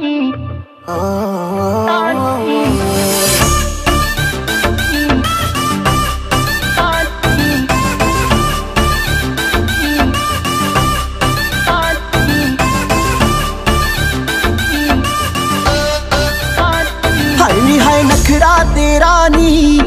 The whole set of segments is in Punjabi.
ਹਾਈ ਨੀ ਹਾਈ ਨਖਰਾ ਤੇਰਾ ਨੀ।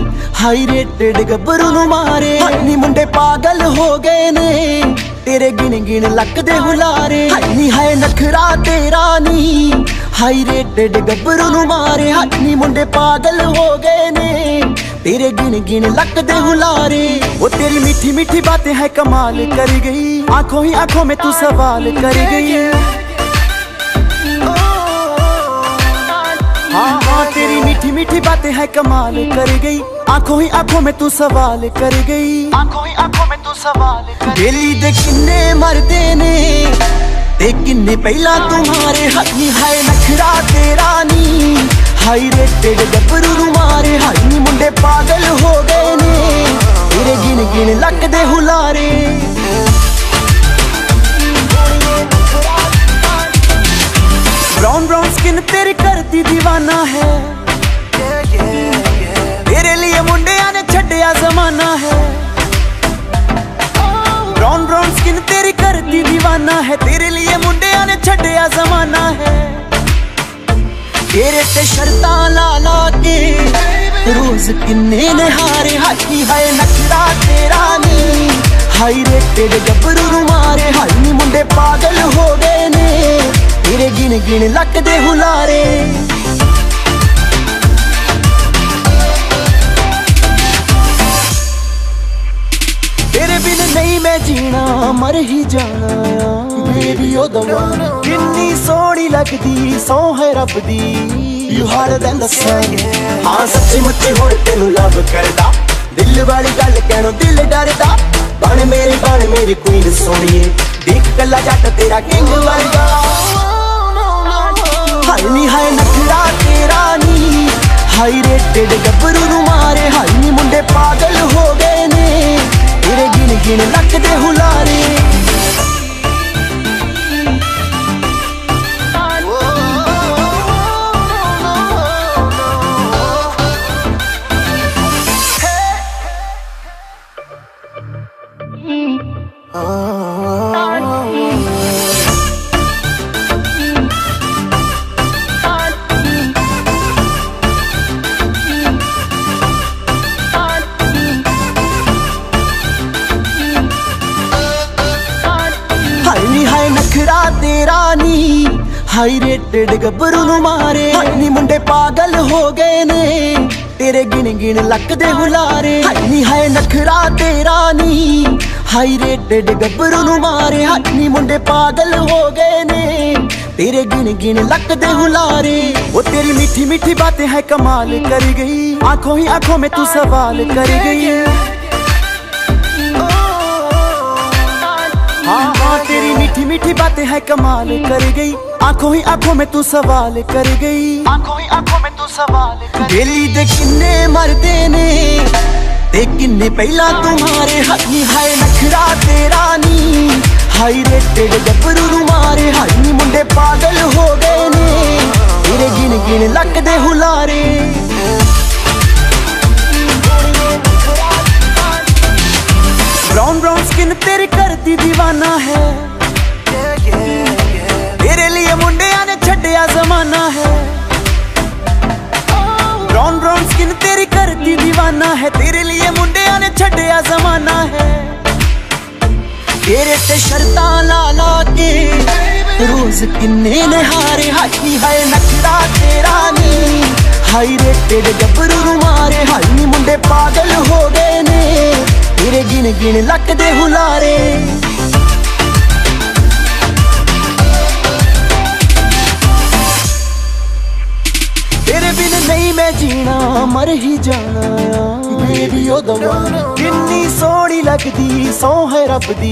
ਹਾਈ ਰੇਟਡ ਗੱਭਰੂ ਨੂੰ ਮਾਰੇ। ਹਾਈ ਨੀ ਮੁੰਡੇ ਪਾਗਲ ਹੋ ਗਏ ਨੇ। ਤੇਰੇ ਗਿਣ ਗਿਣ ਲੱਗਦੇ ਹੁਲਾਰੇ। ਨੀ ਹੈ ਨਖਰਾ ਤੇਰਾ ਨੀ। ਹਾਈ ਰੇਟਡ ਗੱਭਰੂ ਨੂੰ ਮਾਰੇ। ਹੱਥ ਮੁੰਡੇ ਪਾਗਲ ਹੋ ਗਏ ਨੇ। ਤੇਰੇ ਗਿਣ ਗਿਣ ਲੱਗਦੇ ਹੁਲਾਰੇ। ਉਹ ਤੇਰੀ ਮਿੱਠੀ ਮਿੱਠੀ ਬਾतें ਹੈ ਕਮਾਲ ਕਰ ਗਈ। ਆਖੋ ਹੀ ਆਖੋ ਮੈਂ ਤੂੰ ਸਵਾਲ ਕਰ ਗਈ। हाँ हाँ तेरी मीठी मीठी बातें है कमाल कर गई आंखों ही आंखों में तू सवाल कर गई आंखों ही आंखों में तू सवाल कर दिल्ली दे किन्ने मरदे ने ते किन्ने पहला तुम्हारे हथी है नखरा तेरा नी हाई रेटेड गबरू नु मारे हाई नी मुंडे पागल हो गए ने तेरे गिन गिन लक दे हुलारे ਛੇਤੀ دیਵਾਨਾ ਹੈ। ਤੇਰੇ ਲਈ ਮੁੰਡਿਆਂ ਨੇ ਛੱਡਿਆ ਜ਼ਮਾਨਾ ਹੈ। ਰੌਨ ਰੌਨ ਸਕਿਨ ਤੇਰੀ ਕਰਦੀ دیਵਾਨਾ ਹੈ। ਤੇਰੇ ਲਈ ਮੁੰਡਿਆਂ ਨੇ ਛੱਡਿਆ ਜ਼ਮਾਨਾ ਹੈ। ਤੇਰੇ ਤੇ ਸ਼ਰਤਾਂ ਲਾ ਲਾ ਕੇ ਰੋਜ਼ ਕਿੰਨੇ ਨੇ ਹਾਰੇ ਹਾਕੀ ਹੈ ਨਖਰਾ ਤੇਰਾ ਨੀ। ਹਾਈ ਰੇ ਤੇਰੇ ਗੱਭਰੂ ਨੂੰ ਮਾਰੇ ਹਾਈ ਨੀ ਮੁੰਡੇ ਪਾਗਲ ਹੋ ਗਏ ਨੇ। ਤੇਰੇ ਗਿਣ ਗਿਣ ਲੱਕ ਦੇ ਹੁਲਾਰੇ। ਤੇਰੇ ਬਿਨ ਨਹੀਂ ਮੈਂ ਜੀਣਾ ਮਰ ਹੀ ਜਾਣਾ ਬੇਬੀ ਉਹ ਦਵਾਨਾ ਕਿੰਨੀ ਸੋਹਣੀ ਲੱਗਦੀ ਸੋ ਹੈ ਰੱਬ ਦੀ। You harder than the sun ਹਾਂ ਸੱਚੀ ਮੁੱਚੀ ਹੁਣ ਤੈਨੂੰ ਲਵ ਕਰਦਾ। ਦਿਲ ਵਾਲੀ ਗੱਲ ਕਹਿਣੋਂ ਦਿਲ ਡਰਦਾ। ਬਣ ਮੇਰੀ ਬਣ ਮੇਰੀ ਕੁਈਨ ਸੋਹਣੀਏ। ਦੇਖ ਕੱਲਾ ਜੱਟ ਤੇਰਾ ਕਿੰਗ ਵਰਗਾ। ਨੀ ਹਾਈ ਨਖਰਾ ਤੇਰਾ ਨੀ। ਹਾਈ ਰੇਟਡ ਗੱਭਰੂ ਨੂੰ ਮਾਰੇ ਹਾਈ ਨੀ ਮੁੰਡੇ ਪਾਗਲ ਹੋ ਗਏ ਨੇ। ਤੇਰੇ ਗਿਣ ਗਿਣ ਲੱਕ ਦੇ ਹੁਲਾਰੇ ਹਾਈ ਹਾਈ ਰੇਟਡ ਗੱਭਰੂ ਨੂੰ ਮਾਰੇ। ਨੀ ਮੁੰਡੇ ਪਾਗਲ ਹੋ ਗਏ ਨੇ। ਤੇਰੇ ਗਿਣ ਗਿਣ ਲੱਕ ਹੁਲਾਰੇ। ਨੀ ਹੈ ਨਖਰਾ ਤੇਰਾ ਨੀ। ਹਾਈ ਰੇਟਡ ਗੱਭਰੂ ਨੂੰ ਮਾਰੇ। ਨੀ ਮੁੰਡੇ ਪਾਗਲ ਹੋ ਗਏ ਨੇ। ਤੇਰੇ ਗਿਣ ਗਿਣ ਲੱਗਦੇ ਹੁਲਾਰੇ। ਉਹ ਤੇਰੀ ਮਿੱਠੀ ਮਿੱਠੀ ਬਾतें ਹੈ ਕਮਾਲ ਕਰ ਗਈ। ਆਂਖੋਂ ਹੀ ਆਂਖੋਂ ਮੇ ਤੂੰ ਸਵਾਲ ਕਰ ਗਈ। हाँ हाँ तेरी मीठी मीठी बातें है कमाल कर आंखों ही आंखों में तू सवाल कर गई आंखों ही आंखों में तू सवाल कर दिल्ली दे किन्ने मरदे ने ते किन्ने पहला तुम्हारे हथी है नखरा तेरा नी हाई रेटेड गबरू नु मारे हाई नी मुंडे पागल हो गए ने तेरे गिन गिन लक दे हुलारे ब्राउन ब्राउन स्किन तेरी करती दीवाना है छड़िया जमाना है ब्राउन ब्राउन स्किन तेरी करती दीवाना है तेरे लिए मुंडिया ने छड़िया जमाना है तेरे ते शर्ता ला ला के रोज किन्ने ने हारे हाथी है नखरा तेरा नी हाई रेटेड गबरू नु मारे हाई नी मुंडे पागल हो गए ने ਤੇਰੇ ਗਿਣ ਗਿਣ ਲੱਕ ਦੇ ਹੁਲਾਰੇ ਜੀਣਾ ਮਰ ਹੀ ਜਾਣਾ। ਬੇਬੀ, ਉਹ ਦਵਾਨਾ ਕਿੰਨੀ ਸੋਹਣੀ ਲੱਗਦੀ, ਸੋ ਹੈ ਰੱਬ ਦੀ।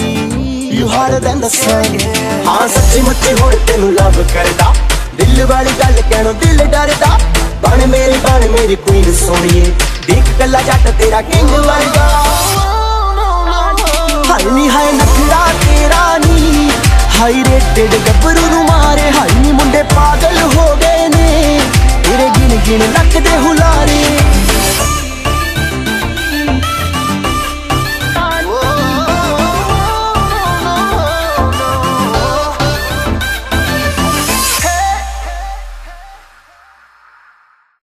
You harder than the sun ਹਾਂ, ਸੱਚੀ ਮੁੱਚੀ ਹੁਣ ਤੈਨੂੰ ਲਵ ਕਰਦਾ। ਦਿਲ ਵਾਲੀ ਗੱਲ ਕਹਿਣੋਂ ਦਿਲ ਡਰਦਾ। ਬਣ ਮੇਰੀ ਬਣ ਮੇਰੀ ਕੁਈਨ ਸੋਹਣੀਏ। ਦੇਖ ਕੱਲਾ ਜੱਟ ਤੇਰਾ ਕਿੰਗ ਵਰਗਾ ਹਾਈ ਨੀ ਹਾਈ ਨਖਰਾ ਤੇਰਾ ਨੀ। ਹਾਈ ਰੇਟਡ ਗੱਭਰੂ ਨੂੰ ਜਿਣ ਲੱਗਦੇ ਹੁਲ